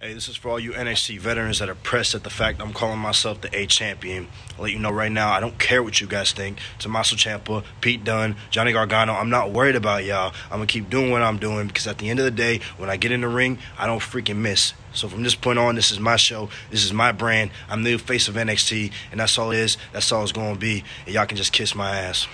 Hey, this is for all you NXT veterans that are pressed at the fact I'm calling myself the A champion. I'll let you know right now, I don't care what you guys think. Tommaso Ciampa, Pete Dunne, Johnny Gargano, I'm not worried about y'all. I'm gonna keep doing what I'm doing because at the end of the day, when I get in the ring, I don't freaking miss. So from this point on, this is my show. This is my brand. I'm the face of NXT, and that's all it is. That's all it's gonna be. And y'all can just kiss my ass.